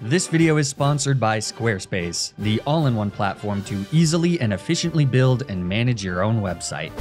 This video is sponsored by Squarespace, the all-in-one platform to easily and efficiently build and manage your own website.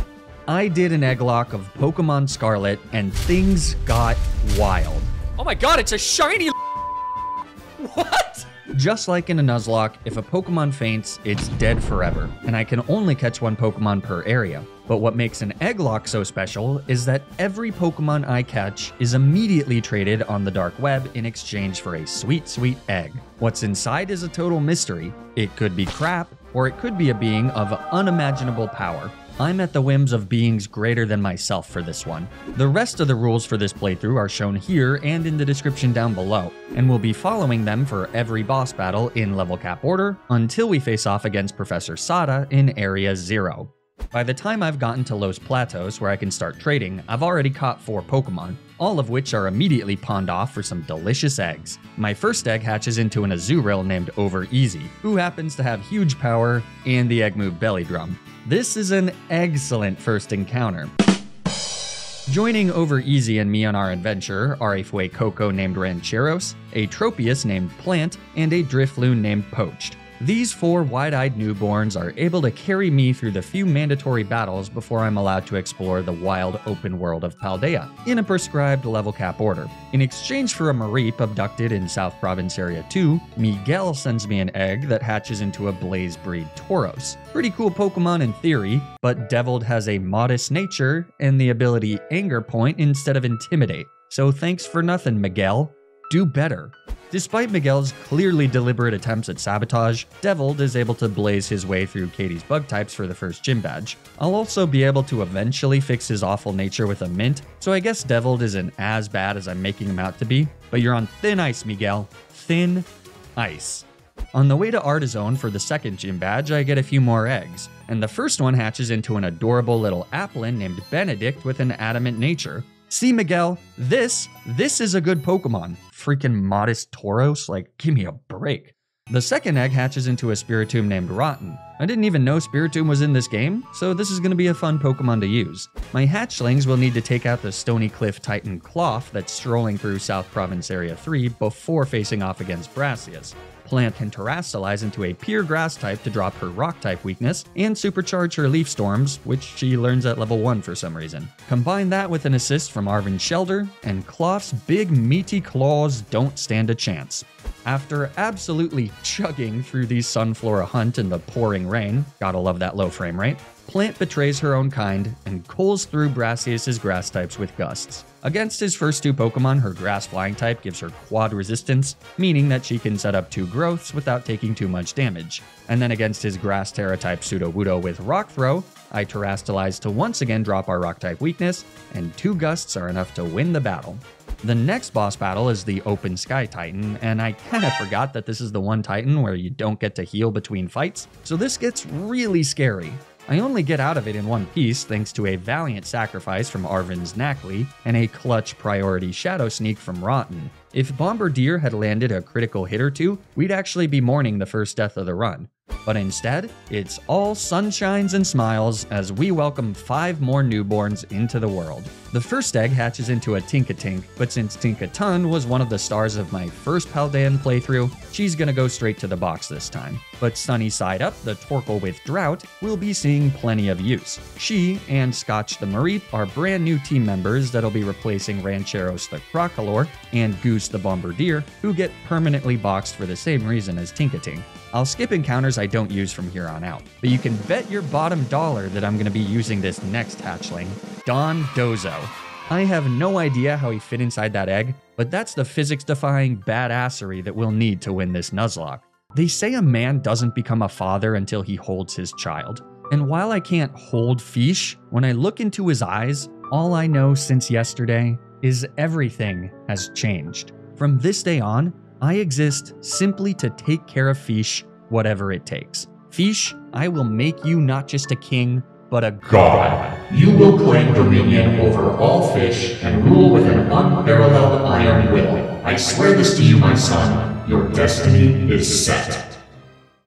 I did an Egglocke of Pokemon Scarlet and things got wild. Oh my god, it's a shiny What? Just like in a Nuzlocke, if a Pokemon faints, it's dead forever, and I can only catch one Pokemon per area. But what makes an Egglocke so special is that every Pokemon I catch is immediately traded on the dark web in exchange for a sweet, sweet egg. What's inside is a total mystery. It could be crap, or it could be a being of unimaginable power. I'm at the whims of beings greater than myself for this one. The rest of the rules for this playthrough are shown here and in the description down below, and we'll be following them for every boss battle in level cap order until we face off against Professor Sada in Area 0. By the time I've gotten to Los Platos where I can start trading, I've already caught 4 Pokemon, all of which are immediately pawned off for some delicious eggs. My first egg hatches into an Azurill named Over Easy, who happens to have huge power and the egg move Belly Drum. This is an excellent first encounter. Joining Over Easy and me on our adventure are a Fuecoco named Rancheros, a Tropius named Plant, and a Drifloon named Poached. These four wide eyed newborns are able to carry me through the few mandatory battles before I'm allowed to explore the wild open world of Paldea in a prescribed level cap order. In exchange for a Mareep abducted in South Province Area 2, Miguel sends me an egg that hatches into a Blaze Breed Tauros. Pretty cool Pokemon in theory, but Deviled has a modest nature and the ability Anger Point instead of Intimidate. So thanks for nothing, Miguel. Do better. Despite Miguel's clearly deliberate attempts at sabotage, Deviled is able to blaze his way through Katie's bug types for the first gym badge. I'll also be able to eventually fix his awful nature with a mint, so I guess Deviled isn't as bad as I'm making him out to be. But you're on thin ice, Miguel. Thin ice. On the way to Artazon for the second gym badge, I get a few more eggs, and the first one hatches into an adorable little applin named Benedict with an adamant nature. See, Miguel, this, this is a good Pokemon. Freaking modest Tauros, like, give me a break. The second egg hatches into a Spiritomb named Rotten. I didn't even know Spiritomb was in this game, so this is going to be a fun Pokemon to use. My hatchlings will need to take out the Stony Cliff Titan Klawf that's strolling through South Province Area 3 before facing off against Brassius. Plant can terastallize into a pure grass type to drop her rock type weakness and supercharge her leaf storms, which she learns at level 1 for some reason. Combine that with an assist from Arven Shellder, and Klawf's big meaty claws don't stand a chance. After absolutely chugging through the Sunflora hunt in the pouring rain, gotta love that low frame rate, Plant betrays her own kind and coals through Brassius' grass types with gusts. Against his first two Pokemon, her grass flying type gives her quad resistance, meaning that she can set up two growths without taking too much damage. And then against his grass Tera type Sudowoodo with Rock Throw, I Terastallize to once again drop our rock type weakness, and two gusts are enough to win the battle. The next boss battle is the Open Sky Titan, and I kinda forgot that this is the one Titan where you don't get to heal between fights, so this gets really scary. I only get out of it in one piece thanks to a valiant sacrifice from Arven's Nacli and a clutch priority Shadow Sneak from Rotten. If Bombirdier had landed a critical hit or two, we'd actually be mourning the first death of the run. But instead, it's all sunshines and smiles as we welcome five more newborns into the world. The first egg hatches into a Tinkatink, but since Tinkaton was one of the stars of my first Paldean playthrough, she's gonna go straight to the box this time. But sunny side up, the Torkoal with Drought will be seeing plenty of use. She and Scotch the Mareep are brand new team members that'll be replacing Rancheros the Crocalor and Goose the Bombirdier, who get permanently boxed for the same reason as Tinkatink. I'll skip encounters I don't use from here on out, but you can bet your bottom dollar that I'm going to be using this next hatchling, Don Dozo. I have no idea how he fit inside that egg, but that's the physics-defying badassery that we'll need to win this Nuzlocke. They say a man doesn't become a father until he holds his child. And while I can't hold Fish, when I look into his eyes, all I know since yesterday is everything has changed. From this day on, I exist simply to take care of Fish, whatever it takes. Fish, I will make you not just a king, but a God. You will claim dominion over all fish and rule with an unparalleled iron will. I swear this to you, my son. Your destiny is set.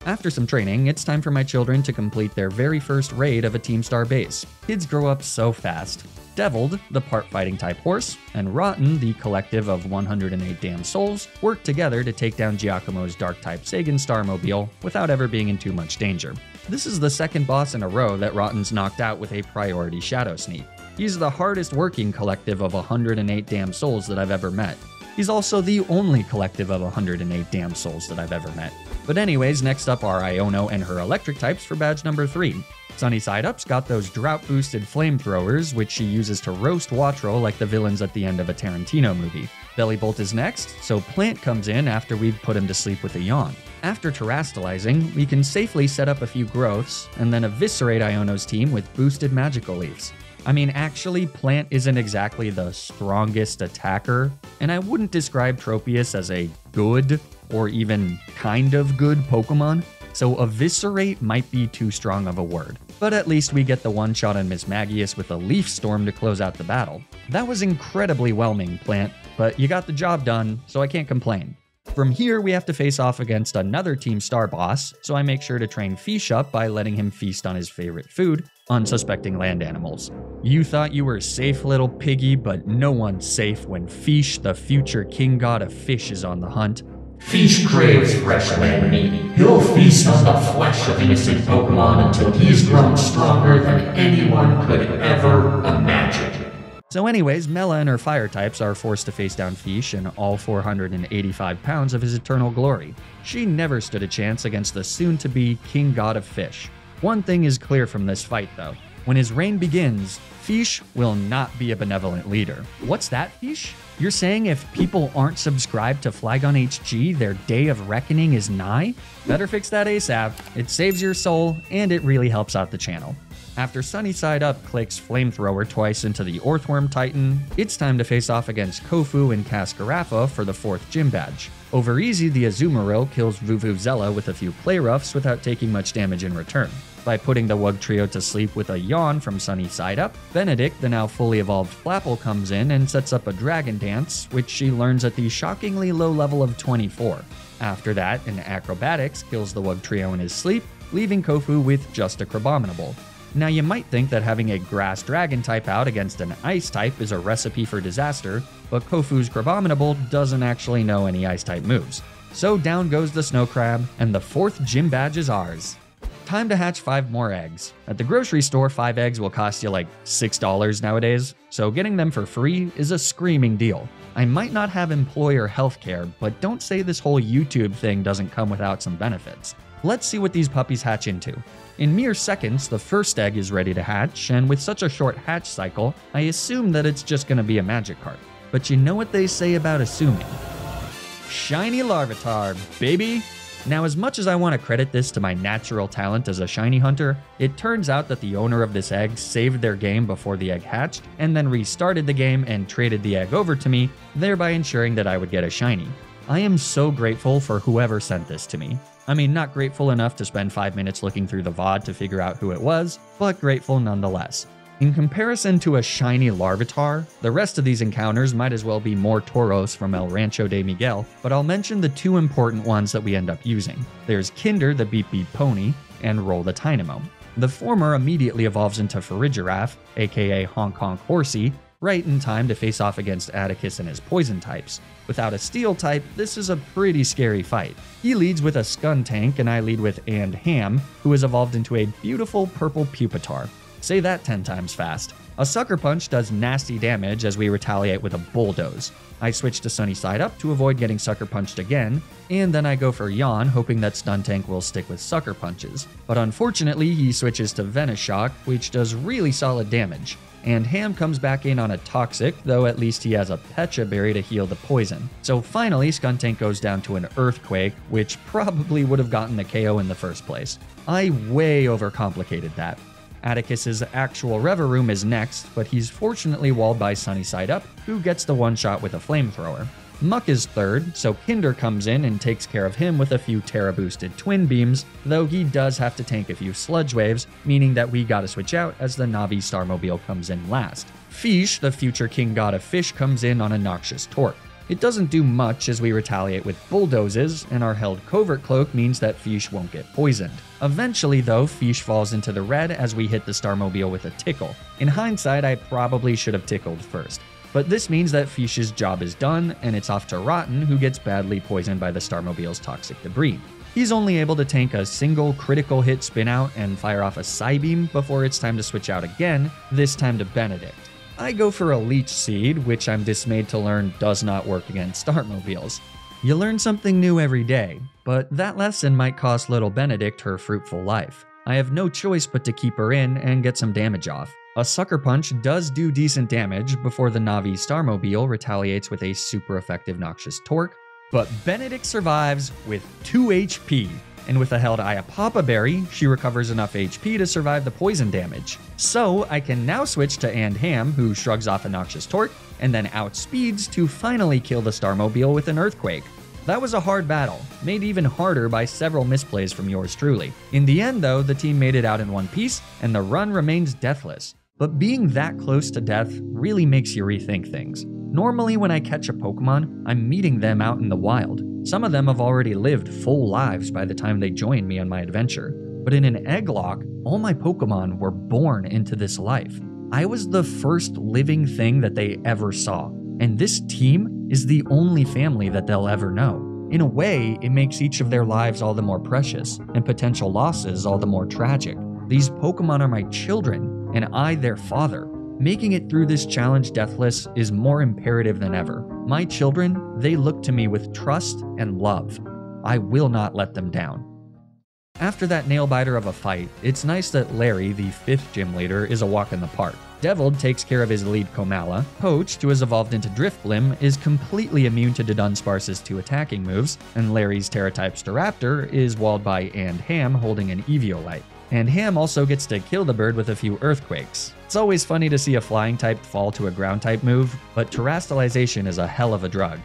After some training, it's time for my children to complete their very first raid of a Team Star base. Kids grow up so fast. Deviled, the part fighting type horse, and Rotten, the collective of 108 damn souls, work together to take down Giacomo's dark type Segin Starmobile without ever being in too much danger. This is the second boss in a row that Rotten's knocked out with a priority Shadow Sneak. He's the hardest working collective of 108 damn souls that I've ever met. He's also the only collective of 108 damn souls that I've ever met. But anyways, next up are Iono and her electric types for badge number 3. Sunny Side Up's got those drought boosted flamethrowers, which she uses to roast Wattrel like the villains at the end of a Tarantino movie. Bellibolt is next, so Plant comes in after we've put him to sleep with a yawn. After terastallizing, we can safely set up a few growths, and then eviscerate Iono's team with boosted magical leaves. I mean, actually, Plant isn't exactly the strongest attacker, and I wouldn't describe Tropius as a good or even kind of good Pokemon, so eviscerate might be too strong of a word. But at least we get the one shot on Mismagius with a Leaf Storm to close out the battle. That was incredibly whelming, Plant, but you got the job done, so I can't complain. From here, we have to face off against another Team Star boss, so I make sure to train Fish up by letting him feast on his favorite food, unsuspecting land animals. You thought you were safe, little piggy, but no one's safe when Fish, the future king god of fish, is on the hunt. Fish craves fresh land meat. He'll feast on the flesh of innocent Pokemon until he's grown stronger than anyone could ever imagine. So, anyways, Mela and her fire types are forced to face down Fish and all 485 pounds of his eternal glory. She never stood a chance against the soon to be King God of Fish. One thing is clear from this fight, though. When his reign begins, Fish will not be a benevolent leader. What's that, Fish? You're saying if people aren't subscribed to Flygon HG, their day of reckoning is nigh? Better fix that ASAP. It saves your soul, and it really helps out the channel. After Sunnyside Up clicks Flamethrower twice into the Orthworm Titan, it's time to face off against Kofu and Cascarrafa for the fourth gym badge. Over easy, the Azumarill kills Vuvuzela with a few play roughs without taking much damage in return. By putting the Wugtrio to sleep with a yawn from Sunny Side Up, Benedict, the now fully evolved Flapple, comes in and sets up a Dragon Dance, which she learns at the shockingly low level of 24. After that, an Acrobatics kills the Wugtrio in his sleep, leaving Kofu with just a Crabominable. Now, you might think that having a grass dragon type out against an ice type is a recipe for disaster, but Kofu's Crabominable doesn't actually know any ice type moves. So down goes the snow crab, and the fourth gym badge is ours. Time to hatch five more eggs. At the grocery store, five eggs will cost you like $6 nowadays, so getting them for free is a screaming deal. I might not have employer healthcare, but don't say this whole YouTube thing doesn't come without some benefits. Let's see what these puppies hatch into. In mere seconds, the first egg is ready to hatch, and with such a short hatch cycle, I assume that it's just gonna be a Magikarp. But you know what they say about assuming? Shiny Larvitar, baby! Now, as much as I want to credit this to my natural talent as a shiny hunter, it turns out that the owner of this egg saved their game before the egg hatched, and then restarted the game and traded the egg over to me, thereby ensuring that I would get a shiny. I am so grateful for whoever sent this to me. I mean, not grateful enough to spend 5 minutes looking through the VOD to figure out who it was, but grateful nonetheless. In comparison to a shiny Larvitar, the rest of these encounters might as well be more Tauros from El Rancho de Miguel, but I'll mention the two important ones that we end up using. There's Kinder the Beep Beep Pony, and Roll the Tynamo. The former immediately evolves into Farigiraf, aka Honk Honk Horsey, right in time to face off against Atticus and his poison types. Without a steel type, this is a pretty scary fight. He leads with a Skuntank, and I lead with And Ham, who has evolved into a beautiful purple Pupitar. Say that 10 times fast. A Sucker Punch does nasty damage as we retaliate with a Bulldoze. I switch to Sunny Side Up to avoid getting Sucker Punched again, and then I go for Yawn, hoping that Skuntank will stick with Sucker Punches. But unfortunately, he switches to Venoshock, which does really solid damage. And Ham comes back in on a Toxic, though at least he has a Pecha Berry to heal the poison. So finally, Skuntank goes down to an Earthquake, which probably would have gotten the KO in the first place. I way overcomplicated that. Atticus's actual Rever Revavroom is next, but he's fortunately walled by Sunnyside Up, who gets the one shot with a flamethrower. Muk is third, so Kinder comes in and takes care of him with a few Tera boosted twin beams, though he does have to tank a few sludge waves, meaning that we gotta switch out as the Navi Starmobile comes in last. Fish, the future king god of fish, comes in on a noxious torque. It doesn't do much as we retaliate with bulldozes, and our held covert cloak means that Fish won't get poisoned. Eventually, though, Fish falls into the red as we hit the Starmobile with a tickle. In hindsight, I probably should have tickled first. But this means that Fish's job is done, and it's off to Rotten, who gets badly poisoned by the Starmobile's toxic debris. He's only able to tank a single critical hit spin out and fire off a Psybeam before it's time to switch out again, this time to Benedict. I go for a Leech Seed, which I'm dismayed to learn does not work against Starmobiles. You learn something new every day, but that lesson might cost little Benedict her fruitful life. I have no choice but to keep her in and get some damage off. A Sucker Punch does do decent damage before the Navi Starmobile retaliates with a super effective Noxious Torque, but Benedict survives with 2 HP, and with a held Iapapa Berry, she recovers enough HP to survive the poison damage. So I can now switch to And Ham, who shrugs off a Noxious Torque, and then outspeeds to finally kill the Starmobile with an Earthquake. That was a hard battle, made even harder by several misplays from yours truly. In the end, though, the team made it out in one piece, and the run remains deathless. But being that close to death really makes you rethink things. Normally, when I catch a Pokemon, I'm meeting them out in the wild. Some of them have already lived full lives by the time they join me on my adventure. But in an Egglocke, all my Pokemon were born into this life. I was the first living thing that they ever saw, and this team is the only family that they'll ever know. In a way, it makes each of their lives all the more precious, and potential losses all the more tragic. These Pokemon are my children, and I their father. Making it through this challenge deathless is more imperative than ever. My children, they look to me with trust and love. I will not let them down. After that nail biter of a fight, it's nice that Larry, the fifth gym leader, is a walk in the park. Deviled takes care of his lead Komala. Poached, who has evolved into Drifblim, is completely immune to Dunsparce's two attacking moves, and Larry's Tera-type Staraptor is walled by And Ham holding an Eviolite and Ham also gets to kill the bird with a few earthquakes. It's always funny to see a flying type fall to a ground type move, but terastallization is a hell of a drug.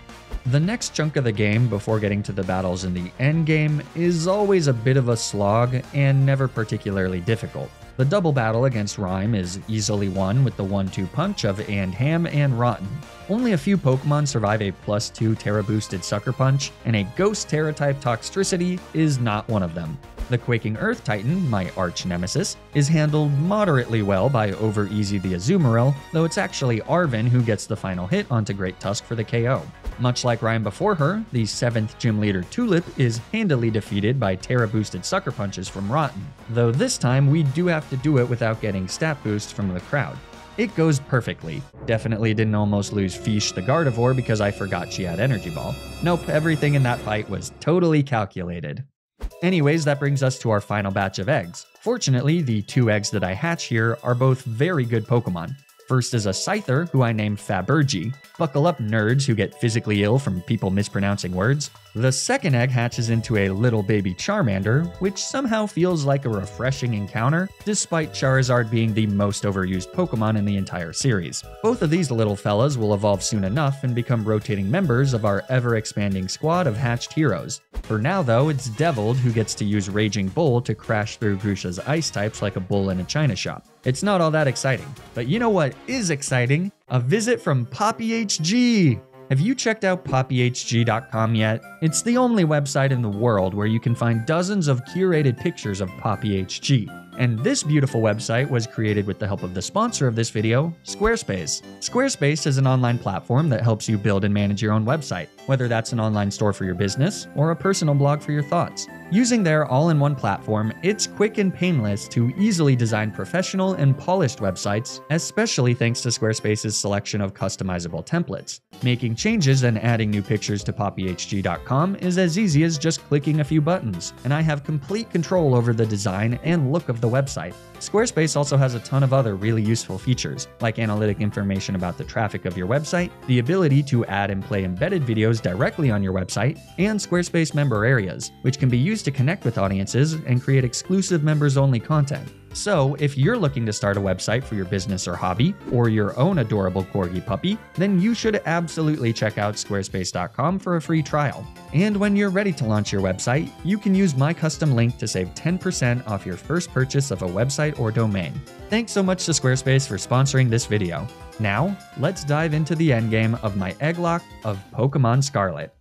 The next chunk of the game before getting to the battles in the end game is always a bit of a slog and never particularly difficult. The double battle against Ryme is easily won with the 1 2 punch of And Ham and Rotten. Only a few Pokemon survive a plus 2 Tera boosted Sucker Punch, and a Ghost Tera type Toxtricity is not one of them. The Quaking Earth Titan, my arch nemesis, is handled moderately well by Over Easy the Azumarill, though it's actually Arven who gets the final hit onto Great Tusk for the KO. Much like Ryme before her, the 7th gym leader Tulip is handily defeated by Tera boosted Sucker Punches from Rotten, though this time we do have to do it without getting stat boosts from the crowd. It goes perfectly. Definitely didn't almost lose Fish the Gardevoir because I forgot she had Energy Ball. Nope, everything in that fight was totally calculated. Anyways, that brings us to our final batch of eggs. Fortunately, the two eggs that I hatch here are both very good Pokemon. First is a Scyther, who I named Fabergy. Buckle up, nerds who get physically ill from people mispronouncing words. The second egg hatches into a little baby Charmander, which somehow feels like a refreshing encounter, despite Charizard being the most overused Pokemon in the entire series. Both of these little fellas will evolve soon enough and become rotating members of our ever expanding squad of hatched heroes. For now, though, it's Deviled who gets to use Raging Bull to crash through Grusha's ice types like a bull in a china shop. It's not all that exciting. But you know what is exciting? A visit from Poppy HG! Have you checked out poppyhg.com yet? It's the only website in the world where you can find dozens of curated pictures of Poppy HG. And this beautiful website was created with the help of the sponsor of this video, Squarespace. Squarespace is an online platform that helps you build and manage your own website, whether that's an online store for your business or a personal blog for your thoughts. Using their all in one platform, it's quick and painless to easily design professional and polished websites, especially thanks to Squarespace's selection of customizable templates. Making changes and adding new pictures to poppyhg.com is as easy as just clicking a few buttons, and I have complete control over the design and look of the website. Squarespace also has a ton of other really useful features, like analytic information about the traffic of your website, the ability to add and play embedded videos directly on your website, and Squarespace member areas, which can be used to connect with audiences and create exclusive members only content. So, if you're looking to start a website for your business or hobby, or your own adorable corgi puppy, then you should absolutely check out squarespace.com for a free trial. And when you're ready to launch your website, you can use my custom link to save 10% off your first purchase of a website or domain. Thanks so much to Squarespace for sponsoring this video. Now, let's dive into the endgame of my Egglocke of Pokemon Scarlet.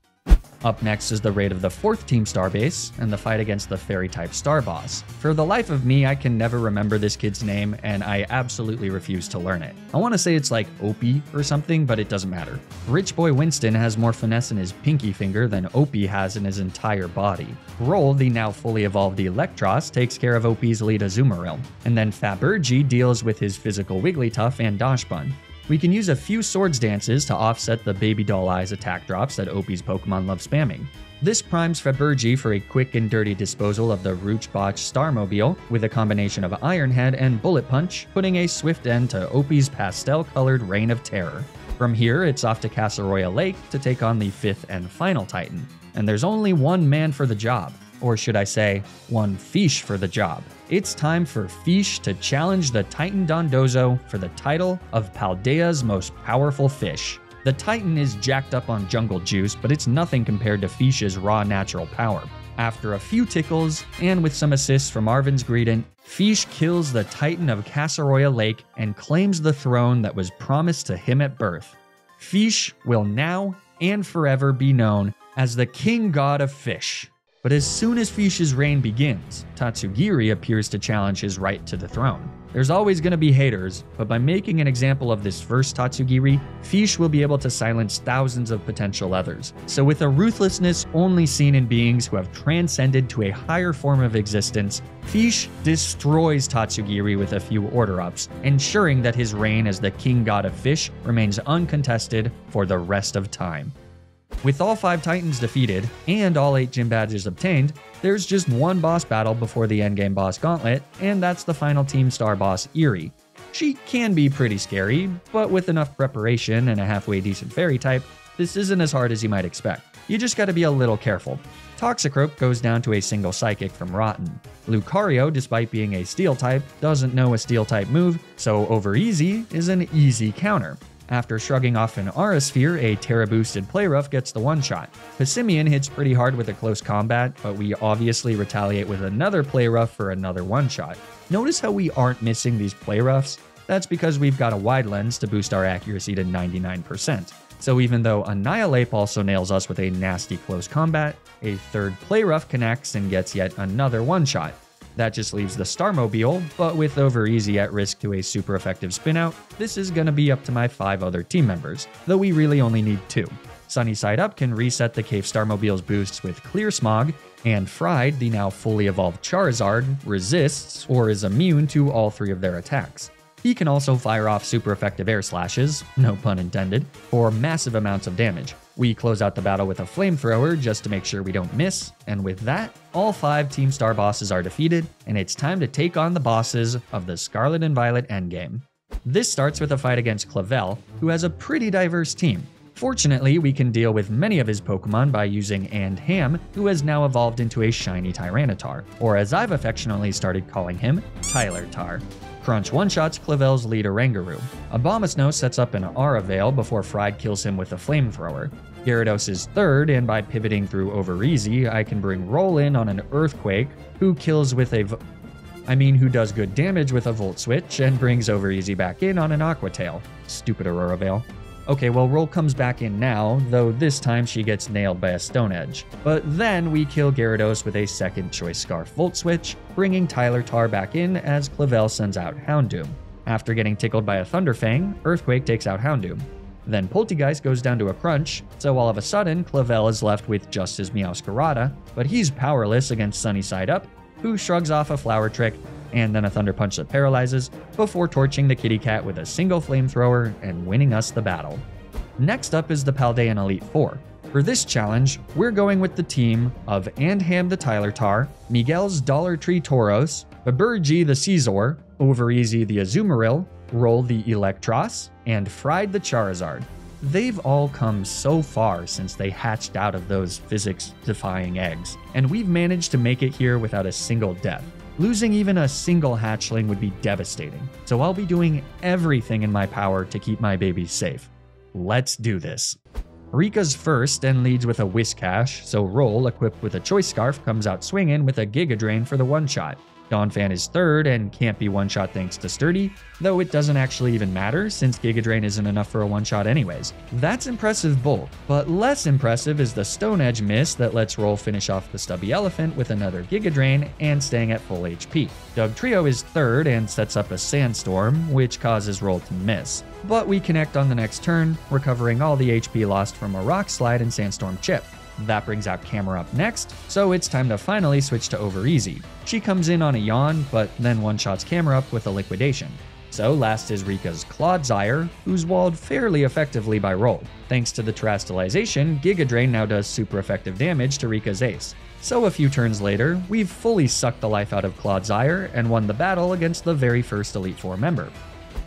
Up next is the raid of the 4th Team Star base and the fight against the Fairy type Star Boss. For the life of me, I can never remember this kid's name and I absolutely refuse to learn it. I want to say it's like Opie or something, but it doesn't matter. Rich Boy Winston has more finesse in his pinky finger than Opie has in his entire body. Roll, the now fully evolved Eelektross, takes care of Opie's lead Azumarill, and then Fabergy deals with his physical Wigglytuff and Dachsbun. We can use a few swords dances to offset the baby doll eyes attack drops that Opie's Pokemon love spamming. This primes Fabergy for a quick and dirty disposal of the Ruchbah Starmobile with a combination of Iron Head and Bullet Punch, putting a swift end to Opie's pastel-colored reign of terror. From here, it's off to Casseroya Lake to take on the fifth and final Titan. And there's only one man for the job, or should I say, one fish for the job. It's time for Fish to challenge the Titan Dondozo for the title of Paldea's most powerful fish. The Titan is jacked up on jungle juice, but it's nothing compared to Fish's raw natural power. After a few tickles, and with some assists from Arven's Greedent, Fish kills the Titan of Casseroya Lake and claims the throne that was promised to him at birth. Fish will now and forever be known as the King God of Fish. But as soon as Fish's reign begins, Tatsugiri appears to challenge his right to the throne. There's always going to be haters, but by making an example of this first Tatsugiri, Fish will be able to silence thousands of potential others. So with a ruthlessness only seen in beings who have transcended to a higher form of existence, Fish destroys Tatsugiri with a few order-ups, ensuring that his reign as the king god of fish remains uncontested for the rest of time. With all 5 Titans defeated, and all 8 gym badges obtained, there's just one boss battle before the endgame boss Gauntlet, and that's the final Team Star boss Eri. She can be pretty scary, but with enough preparation and a halfway decent fairy type, this isn't as hard as you might expect. You just gotta be a little careful. Toxicroak goes down to a single psychic from Rotten. Lucario, despite being a steel type, doesn't know a steel type move, so over easy is an easy counter. After shrugging off an Aura Sphere, a Tera boosted Playrough gets the one shot. Passimian hits pretty hard with a close combat, but we obviously retaliate with another Playrough for another one shot. Notice how we aren't missing these Playroughs? That's because we've got a wide lens to boost our accuracy to 99%. So even though Annihilape also nails us with a nasty close combat, a third Playrough connects and gets yet another one shot. That just leaves the Starmobile, but with Over Easy at risk to a super effective spinout, this is going to be up to my 5 other team members, though we really only need 2. Sunny Side Up can reset the Caph Starmobile's boosts with Clear Smog, and Fried, the now fully evolved Charizard, resists or is immune to all three of their attacks. He can also fire off super effective air slashes, no pun intended, for massive amounts of damage. We close out the battle with a flamethrower just to make sure we don't miss, and with that, all five Team Star bosses are defeated, and it's time to take on the bosses of the Scarlet and Violet endgame. This starts with a fight against Clavel, who has a pretty diverse team. Fortunately, we can deal with many of his Pokemon by using And Ham, who has now evolved into a shiny Tyranitar, or as I've affectionately started calling him, Tyler Tar. Crunch one-shots Clavel's lead Oranguru. Abomasnow sets up an Aura Veil before Fried kills him with a Flamethrower. Gyarados is third, and by pivoting through Over Easy, I can bring Roll in on an Earthquake, who kills with a I mean, who does good damage with a Volt Switch and brings Over Easy back in on an Aqua Tail. Stupid Aurora Veil. Okay, well, Roll comes back in now, though this time she gets nailed by a Stone Edge. But then we kill Gyarados with a second choice Scarf Volt Switch, bringing Tyler Tar back in as Clavel sends out Houndoom. After getting tickled by a Thunderfang, Earthquake takes out Houndoom. Then Polteageist goes down to a crunch, so all of a sudden, Clavel is left with just his Meowscarada, but he's powerless against Sunny Side Up, who shrugs off a Flower Trick and then a Thunder Punch that paralyzes, before torching the kitty cat with a single flamethrower and winning us the battle. Next up is the Paldean Elite Four. For this challenge, we're going with the team of Andham the Tyler Tar, Miguel's Dollar Tree Tauros, Fabergy the Scizor, Overeasy the Azumarill, Roll the Eelektross, and Fried the Charizard. They've all come so far since they hatched out of those physics defying eggs, and we've managed to make it here without a single death. Losing even a single hatchling would be devastating, so I'll be doing everything in my power to keep my babies safe. Let's do this. Rika's first and leads with a Whiscash, so Roll, equipped with a Choice Scarf, comes out swinging with a Giga Drain for the one shot. Donphan is third and can't be one shot thanks to Sturdy, though it doesn't actually even matter since Giga Drain isn't enough for a one shot anyways. That's impressive bulk, but less impressive is the Stone Edge miss that lets Roll finish off the Stubby Elephant with another Giga Drain and staying at full HP. Dugtrio is third and sets up a Sandstorm, which causes Roll to miss. But we connect on the next turn, recovering all the HP lost from a Rock Slide and Sandstorm chip. That brings out Camerupt next, so it's time to finally switch to Over Easy. She comes in on a yawn, but then one shots Camerupt with a liquidation. So last is Rika's Clodsire, who's walled fairly effectively by Roll. Thanks to the Terastallization, Giga Drain now does super effective damage to Rika's ace. So a few turns later, we've fully sucked the life out of Clodsire and won the battle against the very first Elite Four member.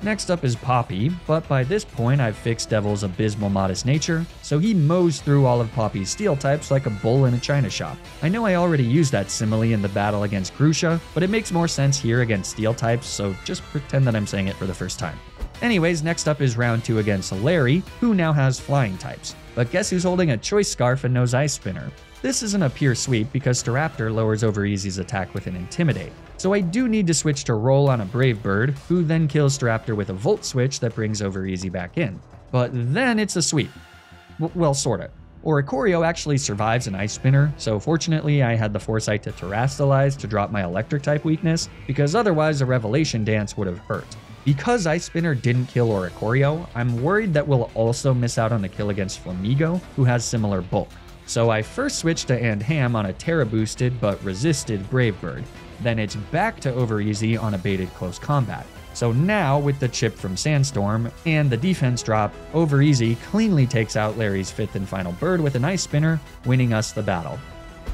Next up is Poppy, but by this point I've fixed Devil's abysmal modest nature, so he mows through all of Poppy's steel types like a bull in a china shop. I know I already used that simile in the battle against Grusha, but it makes more sense here against steel types, so just pretend that I'm saying it for the first time. Anyways, next up is round 2 against Larry, who now has flying types. But guess who's holding a choice scarf and knows Ice Spinner? This isn't a pure sweep because Staraptor lowers Over Easy's attack with an Intimidate. So I do need to switch to Roll on a Brave Bird, who then kills Staraptor with a Volt Switch that brings Over Easy back in. But then it's a sweep. W- well, sorta. Oricorio actually survives an Ice Spinner, so fortunately I had the foresight to Terastallize to drop my Electric type weakness, because otherwise a Revelation Dance would have hurt. Because Ice Spinner didn't kill Oricorio, I'm worried that we'll also miss out on the kill against Flamigo, who has similar bulk. So I first switched to And Ham on a Tera boosted but resisted Brave Bird. Then it's back to Over Easy on a baited close combat. So now, with the chip from Sandstorm and the defense drop, Over Easy cleanly takes out Larry's fifth and final bird with an Ice Spinner, winning us the battle.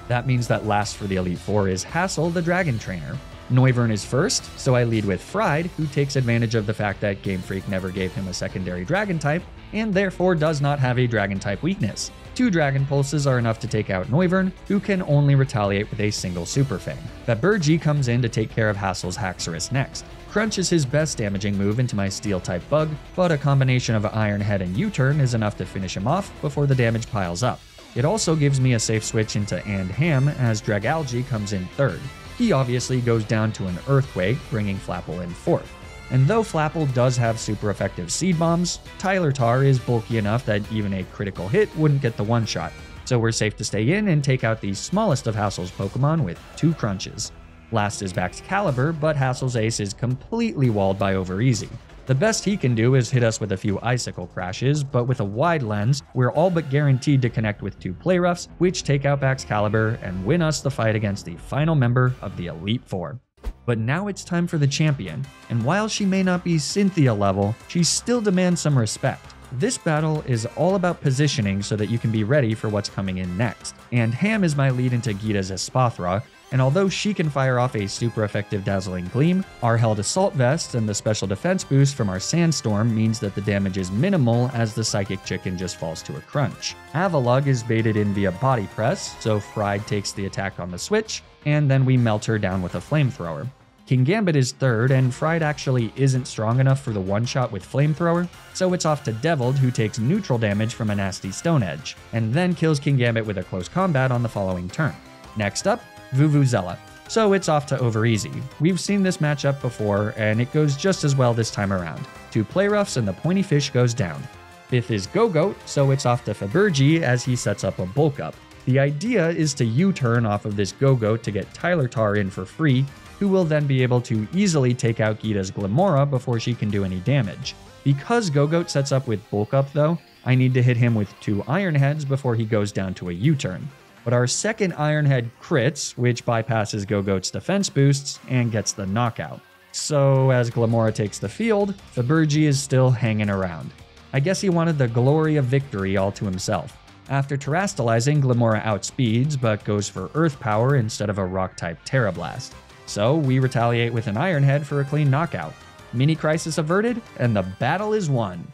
That means that last for the Elite Four is Hassel, the Dragon Trainer. Noivern is first, so I lead with Fried, who takes advantage of the fact that Game Freak never gave him a secondary Dragon type, and therefore does not have a Dragon type weakness. Two Dragon Pulses are enough to take out Noivern, who can only retaliate with a single Super Fang. Fabergy comes in to take care of Hassel's Haxorus next. Crunch is his best damaging move into my Steel type bug, but a combination of Iron Head and U-Turn is enough to finish him off before the damage piles up. It also gives me a safe switch into And Ham as Dragalge comes in third. He obviously goes down to an Earthquake, bringing Flapple in fourth. And though Flapple does have super effective seed bombs, Tyler Tar is bulky enough that even a critical hit wouldn't get the one shot. So we're safe to stay in and take out the smallest of Hassel's Pokemon with two crunches. Last is Baxcalibur, but Hassel's ace is completely walled by Overeasy. The best he can do is hit us with a few icicle crashes, but with a wide lens, we're all but guaranteed to connect with two play roughs, which take out Baxcalibur and win us the fight against the final member of the Elite Four. But now it's time for the champion, and while she may not be Cynthia level, she still demands some respect. This battle is all about positioning so that you can be ready for what's coming in next. And Ham is my lead into Geeta's Espathra, and although she can fire off a super effective Dazzling Gleam, our held Assault Vest and the special defense boost from our Sandstorm means that the damage is minimal as the Psychic Chicken just falls to a crunch. Avalugg is baited in via Body Press, so Fried takes the attack on the switch, and then we melt her down with a Flamethrower. Kingambit is third, and Fried actually isn't strong enough for the one shot with Flamethrower, so it's off to Deviled, who takes neutral damage from a nasty Stone Edge, and then kills Kingambit with a close combat on the following turn. Next up, Vuvuzela. So it's off to Over Easy. We've seen this matchup before, and it goes just as well this time around. Two play roughs, and the pointy fish goes down. Fifth is Gogoat, so it's off to Fabergy as he sets up a bulk up. The idea is to U turn off of this Gogoat to get Tyler Tar in for free, who will then be able to easily take out Geeta's Glimmora before she can do any damage. Because Gogoat sets up with Bulk Up though, I need to hit him with two Iron Heads before he goes down to a U-turn. But our second Iron Head crits, which bypasses Gogoat's defense boosts and gets the knockout. So as Glimmora takes the field, Fabergy is still hanging around. I guess he wanted the glory of victory all to himself. After terastallizing, Glimmora outspeeds, but goes for Earth Power instead of a Rock-type Tera Blast. So we retaliate with an Iron Head for a clean knockout. Mini crisis averted, and the battle is won.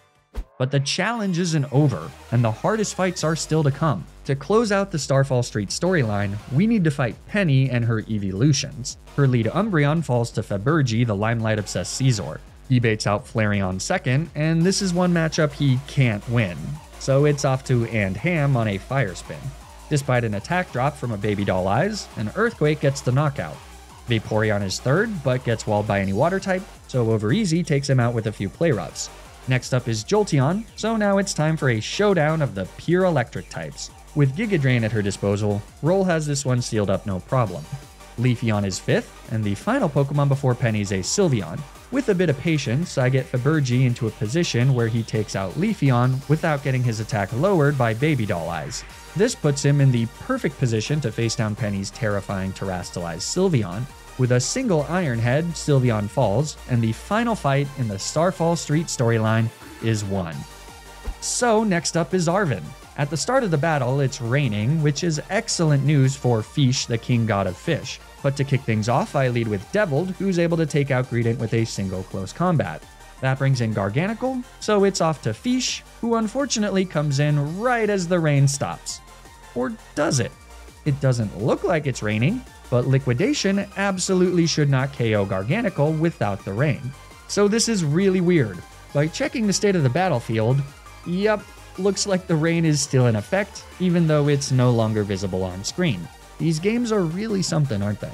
But the challenge isn't over, and the hardest fights are still to come. To close out the Starfall Street storyline, we need to fight Penny and her evolutions. Her lead Umbreon falls to Fabergy, the Limelight obsessed Scizor. He baits out Flareon second, and this is one matchup he can't win. So it's off to And Ham on a Fire Spin. Despite an attack drop from a Baby Doll Eyes, an Earthquake gets the knockout. Vaporeon is third, but gets walled by any water type, so Over Easy takes him out with a few play roughs. Next up is Jolteon, so now it's time for a showdown of the pure electric types. With Giga Drain at her disposal, Roll has this one sealed up no problem. Leafeon is fifth, and the final Pokemon before Penny's a Sylveon. With a bit of patience, I get Fabergy into a position where he takes out Leafeon without getting his attack lowered by Baby Doll Eyes. This puts him in the perfect position to face down Penny's terrifying Terastallized Sylveon. With a single Iron Head, Sylveon falls, and the final fight in the Starfall Street storyline is won. So, next up is Arven. At the start of the battle, it's raining, which is excellent news for Fish, the king god of fish. But to kick things off, I lead with Deviled, who's able to take out Greedent with a single close combat. That brings in Garganacl, so it's off to Fish, who unfortunately comes in right as the rain stops. Or does it? It doesn't look like it's raining, but Liquidation absolutely should not KO Garganacl without the rain. So this is really weird. By checking the state of the battlefield, yep, looks like the rain is still in effect, even though it's no longer visible on screen. These games are really something, aren't they?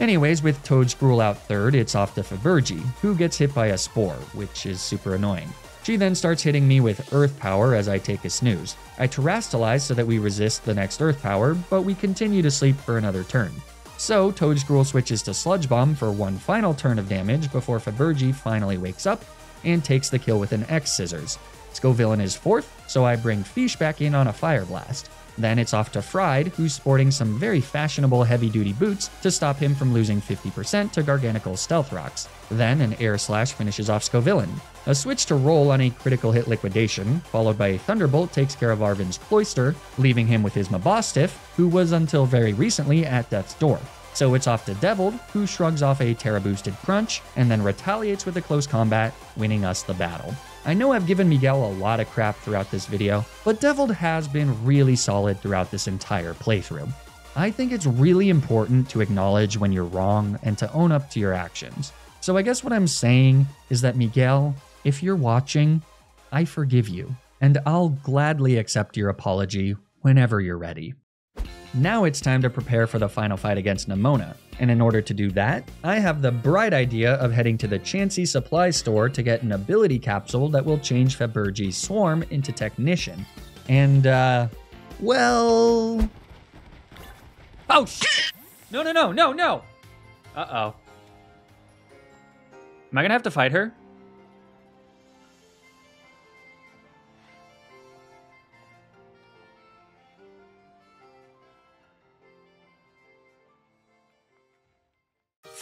Anyways, with Toedscruel out third, it's off to Fabergy, who gets hit by a Spore, which is super annoying. She then starts hitting me with Earth Power as I take a snooze. I Terastallize so that we resist the next Earth Power, but we continue to sleep for another turn. So Toedscruel switches to Sludge Bomb for one final turn of damage before Fabergy finally wakes up and takes the kill with an X Scissors. Scovillain is fourth, so I bring Fish back in on a Fire Blast. Then it's off to Fried, who's sporting some very fashionable heavy duty boots to stop him from losing 50% to Garganacl's Stealth Rocks. Then an Air Slash finishes off Scovillain. A switch to roll on a critical hit liquidation, followed by a Thunderbolt takes care of Arven's Cloyster, leaving him with his Mabosstiff, who was until very recently at death's door. So it's off to Deviled, who shrugs off a Tera boosted Crunch and then retaliates with a close combat, winning us the battle. I know I've given Miguel a lot of crap throughout this video, but Deviled has been really solid throughout this entire playthrough. I think it's really important to acknowledge when you're wrong and to own up to your actions. So I guess what I'm saying is that Miguel, if you're watching, I forgive you, and I'll gladly accept your apology whenever you're ready. Now it's time to prepare for the final fight against Nemona, and in order to do that, I have the bright idea of heading to the Chansey supply store to get an ability capsule that will change Fabergy's Swarm into Technician. And, uh, well... Oh, shit! No, no, no, no, no! Uh-oh. Am I gonna have to fight her?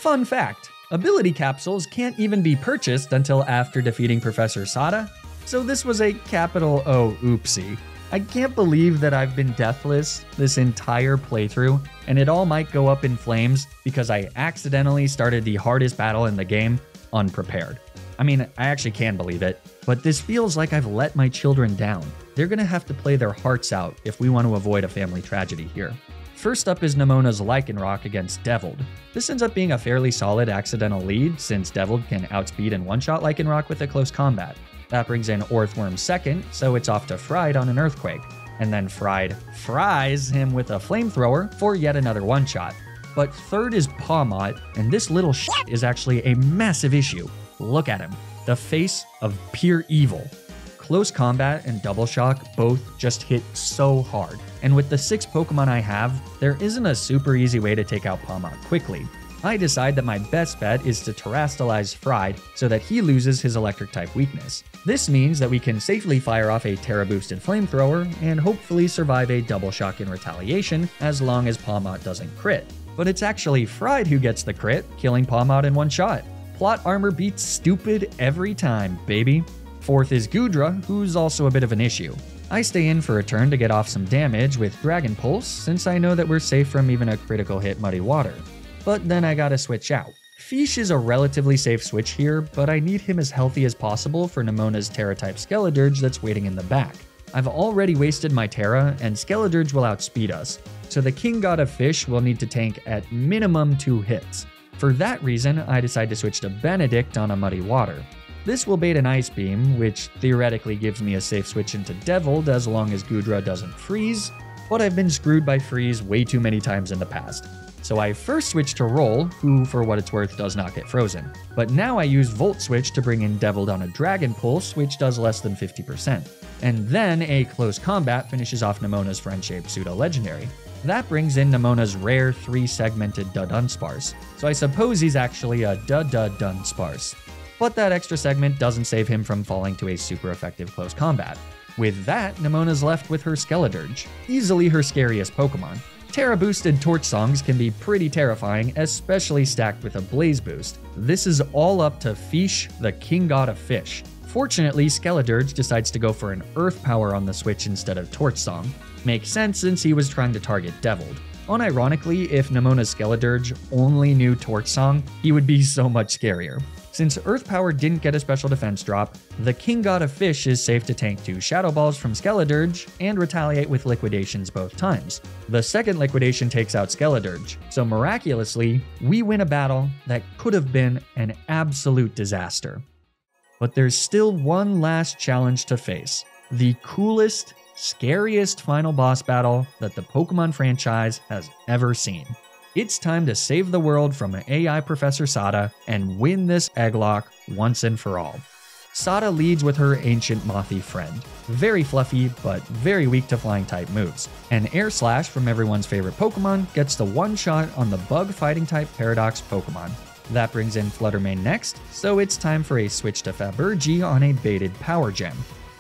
Fun fact ability capsules can't even be purchased until after defeating Professor Sada, so this was a capital O oopsie. I can't believe that I've been deathless this entire playthrough, and it all might go up in flames because I accidentally started the hardest battle in the game unprepared. I mean, I actually can believe it, but this feels like I've let my children down. They're gonna have to play their hearts out if we want to avoid a family tragedy here. First up is Nemona's Lycanroc against Deviled. This ends up being a fairly solid accidental lead, since Deviled can outspeed and one-shot Lycanroc with a close combat. That brings in Orthworm second, so it's off to Fried on an Earthquake. And then Fried fries him with a Flamethrower for yet another one-shot. But third is Pawmot, and this little shit is actually a massive issue. Look at him. The face of pure evil. Close Combat and Double Shock both just hit so hard, and with the six Pokemon I have, there isn't a super easy way to take out Pawmot quickly. I decide that my best bet is to Terastallize Fried so that he loses his electric type weakness. This means that we can safely fire off a Tera boosted flamethrower and hopefully survive a double shock in retaliation as long as Pawmot doesn't crit. But it's actually Fried who gets the crit, killing Pawmot in one shot. Plot armor beats stupid every time, baby. Fourth is Goodra, who's also a bit of an issue. I stay in for a turn to get off some damage with Dragon Pulse, since I know that we're safe from even a critical hit Muddy Water. But then I gotta switch out. Fish is a relatively safe switch here, but I need him as healthy as possible for Nemona's Tera-type Skeledirge that's waiting in the back. I've already wasted my Tera, and Skeledirge will outspeed us, so the King God of Fish will need to tank at minimum two hits. For that reason, I decide to switch to Benedict on a Muddy Water. This will bait an Ice Beam, which theoretically gives me a safe switch into Deviled as long as Goodra doesn't freeze, but I've been screwed by freeze way too many times in the past. So I first switched to Roll, who for what it's worth does not get frozen. But now I use Volt Switch to bring in Deviled on a Dragon Pulse, which does less than 50%. And then a Close Combat finishes off Nemona's Friend-shaped Pseudo Legendary. That brings in Nemona's rare three-segmented Dudunsparce. So I suppose he's actually a Dududunsparce. But that extra segment doesn't save him from falling to a super effective close combat. With that, Nemona's left with her Skeledirge, easily her scariest Pokemon. Tera boosted Torch Songs can be pretty terrifying, especially stacked with a Blaze boost. This is all up to Fish, the king god of fish. Fortunately, Skeledirge decides to go for an Earth Power on the Switch instead of Torch Song. Makes sense since he was trying to target Deviled. Unironically, if Nemona's Skeledirge only knew Torch Song, he would be so much scarier. Since Earth Power didn't get a special defense drop, the King God of Fish is safe to tank two Shadow Balls from Skeledirge and retaliate with Liquidations both times. The second Liquidation takes out Skeledirge, so miraculously, we win a battle that could have been an absolute disaster. But there's still one last challenge to face the coolest, scariest final boss battle that the Pokemon franchise has ever seen. It's time to save the world from AI Professor Sada and win this Egglocke once and for all. Sada leads with her ancient Mothy friend. Very fluffy, but very weak to flying type moves. And Air Slash from everyone's favorite Pokemon gets the one shot on the bug fighting type Paradox Pokemon. That brings in Flutter Mane next, so it's time for a switch to Fabergy on a baited Power Gem.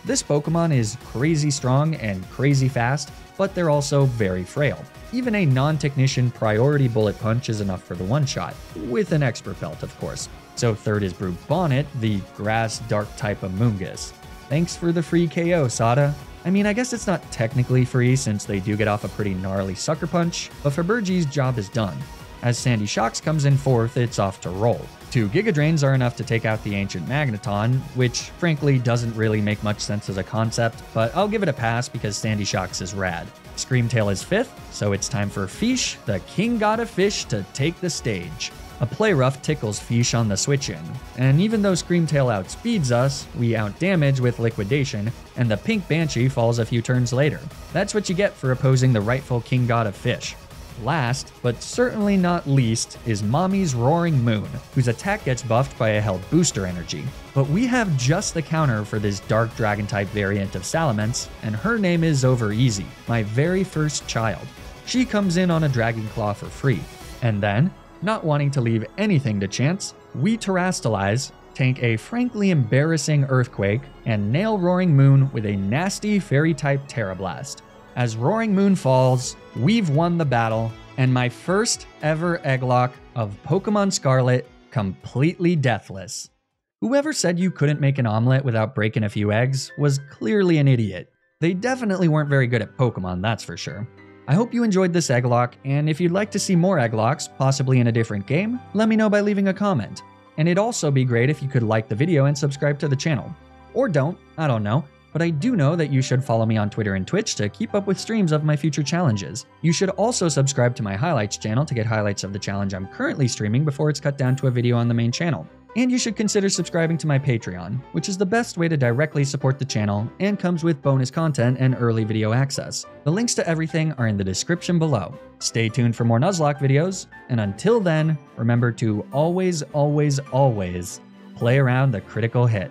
This Pokemon is crazy strong and crazy fast, but they're also very frail. Even a non-technician priority bullet punch is enough for the one-shot, with an expert belt of course. So third is Brute Bonnet, the grass dark type Amoonguss. Thanks for the free KO, Sada. I mean, I guess it's not technically free since they do get off a pretty gnarly sucker punch, but Fabergy's job is done. As Sandy Shocks comes in fourth, it's off to roll. Two Giga Drains are enough to take out the ancient Magneton, which frankly doesn't really make much sense as a concept, but I'll give it a pass because Sandy Shocks is rad. Scream Tail is fifth, so it's time for Fish, the king god of fish, to take the stage. A play rough tickles Fish on the switch in, and even though Scream Tail outspeeds us, we outdamage with Liquidation, and the pink Banshee falls a few turns later. That's what you get for opposing the rightful king god of fish. Last, but certainly not least, is Mommy's Roaring Moon, whose attack gets buffed by a held booster energy. But we have just the counter for this Dark Dragon type variant of Salamence, and her name is Overeasy, my very first child. She comes in on a Dragon Claw for free. And then, not wanting to leave anything to chance, we Terastallize, tank a frankly embarrassing Earthquake, and nail Roaring Moon with a nasty Fairy type Tera Blast. As Roaring Moon falls, we've won the battle, and my first ever Egglocke of Pokemon Scarlet completely deathless. Whoever said you couldn't make an omelet without breaking a few eggs was clearly an idiot. They definitely weren't very good at Pokemon, that's for sure. I hope you enjoyed this Egglocke, and if you'd like to see more Egglockes, possibly in a different game, let me know by leaving a comment. And it'd also be great if you could like the video and subscribe to the channel. Or don't, I don't know but I do know that you should follow me on Twitter and Twitch to keep up with streams of my future challenges. You should also subscribe to my highlights channel to get highlights of the challenge I'm currently streaming before it's cut down to a video on the main channel. And you should consider subscribing to my Patreon, which is the best way to directly support the channel and comes with bonus content and early video access. The links to everything are in the description below. Stay tuned for more Nuzlocke videos, and until then, remember to always, always, always play around the critical hit.